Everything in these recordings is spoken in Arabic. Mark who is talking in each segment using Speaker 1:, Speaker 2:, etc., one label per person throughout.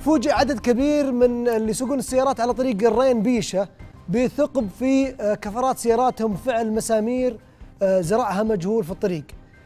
Speaker 1: فوجئ عدد كبير من اللي يسوقون السيارات على طريق الرين بيشة بثقب في آه، كفرات سياراتهم فعل مسامير آه، زرعها مجهول في الطريق.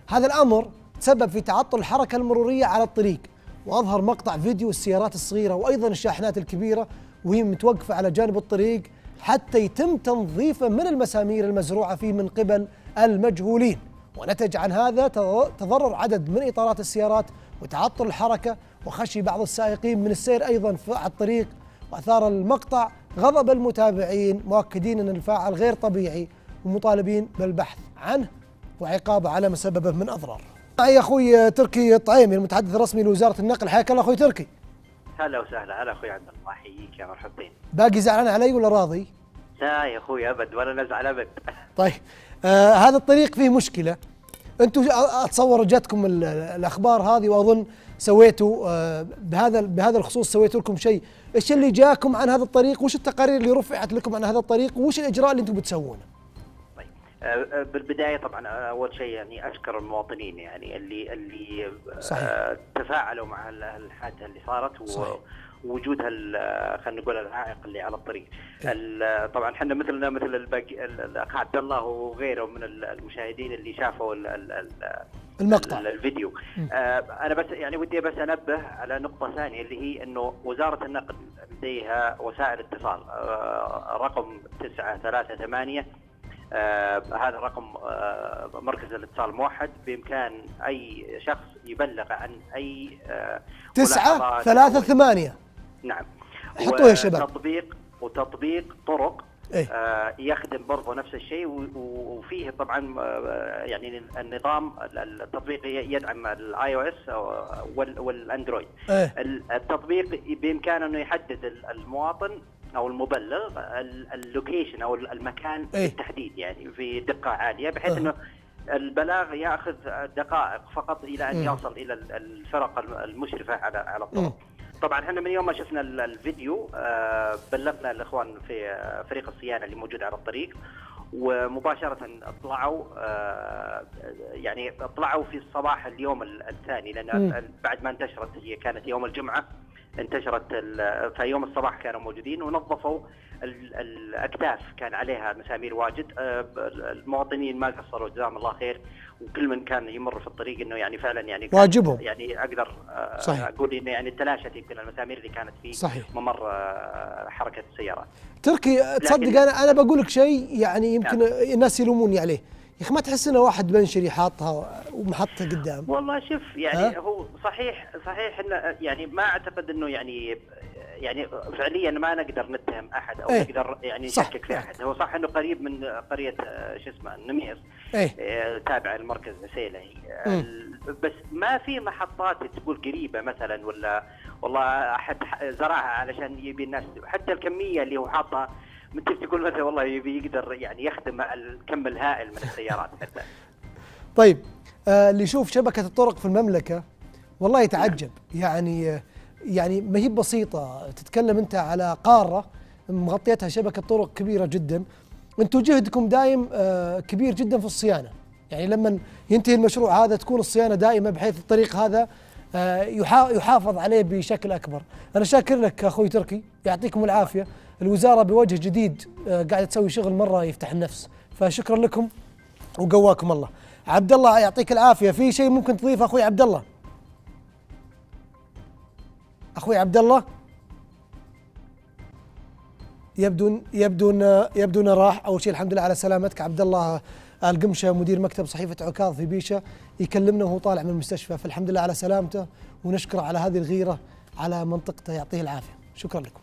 Speaker 1: هذا الأمر تسبب في تعطل الحركة المرورية على الطريق. وأظهر مقطع فيديو السيارات الصغيرة وأيضا الشاحنات الكبيرة وهي متوقفة على جانب الطريق حتى يتم تنظيفه من المسامير المزروعة فيه من قبل المجهولين. ونتج عن هذا تض- تضرر عدد من إطارات السيارات وتعطل الحركة وخشي بعض السائقين من السير أيضا في- على الطريق وأثار المقطع غضب المتابعين مؤكدين أن الفاعل غير طبيعي ومطالبين بالبحث عنه وعقابه على ما سببه من أضرار. معي أخوي تركي الطعيمي المتحدث الرسمي لوزارة النقل حياك الله أخوي تركي.
Speaker 2: هلا وسهلا هلا أخوي عبد الله احييك يا مرحبتين
Speaker 1: باقي زعلان علي ولا راضي؟
Speaker 2: لا يا أخوي أبد ولا نزعل أبد
Speaker 1: طيب آه هذا الطريق فيه مشكلة أنتم اتصور جاتكم ال- الاخبار هذه واظن سويتوا آه بهذا بهذا الخصوص سويتوا لكم شيء، إيش اللي جاكم عن هذا الطريق؟ وش التقارير اللي رفعت لكم عن هذا الطريق؟ وش الإجراء اللي أنتم بتسوونه؟
Speaker 2: آه، آه، بالبداية طبعا آه، أول شيء يعني أشكر المواطنين يعني اللي اللي
Speaker 1: صحيح.
Speaker 2: تفاعلوا مع ال- الحادثة اللي صارت
Speaker 1: صحيح.
Speaker 2: ووجود خلينا نقول العائق اللي على الطريق. ال- آه، طبعا إحنا مثلنا مثل الباقي ال- الاخ عبد الله وغيره من ال- المشاهدين اللي شافوا ال- ال- ال-
Speaker 1: المقطع.
Speaker 2: ال- الفيديو آه أنا بس يعني ودي بس أنبه على نقطة ثانية اللي هي إنه وزارة النقل لديها وسائل اتصال آه رقم 938 آه هذا رقم آه مركز الاتصال موحد بإمكان أي شخص يبلغ عن أي آه
Speaker 1: تسعة ثلاثة ثمانية
Speaker 2: نعم
Speaker 1: حطوها يا شباب.
Speaker 2: وتطبيق وتطبيق طرق
Speaker 1: إيه.
Speaker 2: آه يخدم برضه نفس الشيء وفيه طبعا آه، يعني النظام التطبيق يدعم ال iOS والأندرويد
Speaker 1: إيه.
Speaker 2: ال- التطبيق بإمكانه أنه يحدد ال- المواطن أو المبلغ ال- اللوكيشن أو المكان
Speaker 1: إيه.
Speaker 2: بالتحديد يعني في دقة عالية بحيث
Speaker 1: أه.
Speaker 2: إنه البلاغ يأخذ دقائق فقط إلى أن
Speaker 1: مم.
Speaker 2: يوصل إلى ال- الفرق الم- المشرفة على على. الطرق. طبعا إحنا من يوم ما شفنا ال- الفيديو آه، بلغنا الإخوان في آه، فريق الصيانة اللي موجود على الطريق ومباشرة اطلعوا آه، يعني اطلعوا في الصباح اليوم ال- الثاني. لأن بعد ما انتشرت هي كانت يوم الجمعة انتشرت في يوم الصباح كانوا موجودين ونظفوا ال- الأكتاف كان عليها مسامير واجد ب- المواطنين ما قصروا جزاهم الله خير وكل من كان يمر في الطريق إنه يعني فعلا يعني
Speaker 1: واجبهم.
Speaker 2: يعني أقدر آه،
Speaker 1: صحيح.
Speaker 2: أقول إنه يعني تلاشت يمكن المسامير اللي كانت في
Speaker 1: صحيح.
Speaker 2: ممر آه، حركة السيارات.
Speaker 1: تركي تصدق أنا أنا بقول لك شيء يعني يمكن
Speaker 2: نعم.
Speaker 1: الناس يلوموني عليه يا أخي ما تحس إنه واحد بنشري حاطها ومحطها قدام
Speaker 2: والله شوف يعني؟ هو صحيح صحيح إنه يعني ما أعتقد إنه يعني يعني فعليا ما نقدر نتهم أحد أو
Speaker 1: إيه.
Speaker 2: نقدر يعني. نشكك في أحد هو صح إنه قريب من قرية شو اسمه النمير
Speaker 1: إيه
Speaker 2: آه، تابع المركز هي بس ما في محطات تقول قريبة مثلا ولا والله أحد زرعها علشان يبي الناس حتى الكمية اللي هو حاطها انت تقول مثلا والله يبي يقدر يعني يخدم الكم الهائل من السيارات.
Speaker 1: طيب آه اللي يشوف شبكة الطرق في المملكة والله يتعجب. يعني يعني ما هي بسيطة. تتكلم أنت على قارة مغطيتها شبكة طرق كبيرة جدا. أنتم جهدكم دايم آه كبير جدا في الصيانة. يعني لما ينتهي المشروع هذا تكون الصيانة دائمة بحيث الطريق هذا يحافظ عليه بشكل أكبر. أنا شاكر لك أخوي تركي يعطيكم العافية. الوزارة بوجه جديد آه قاعدة تسوي شغل مرة يفتح النفس. فشكرا لكم وقواكم الله. عبد الله يعطيك العافية. في شيء ممكن تضيفه أخوي عبد الله أخوي عبد الله يبدو يبدو ان يبدو راح. أول شيء الحمد لله على سلامتك. عبد الله القمشه مدير مكتب صحيفة عكاظ في بيشة يكلمنا وهو طالع من المستشفى فالحمد لله على سلامته ونشكره على هذه الغيرة على منطقته يعطيه العافية. شكرا لكم.